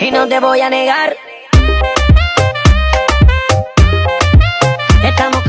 y no te voy a negar. Estamos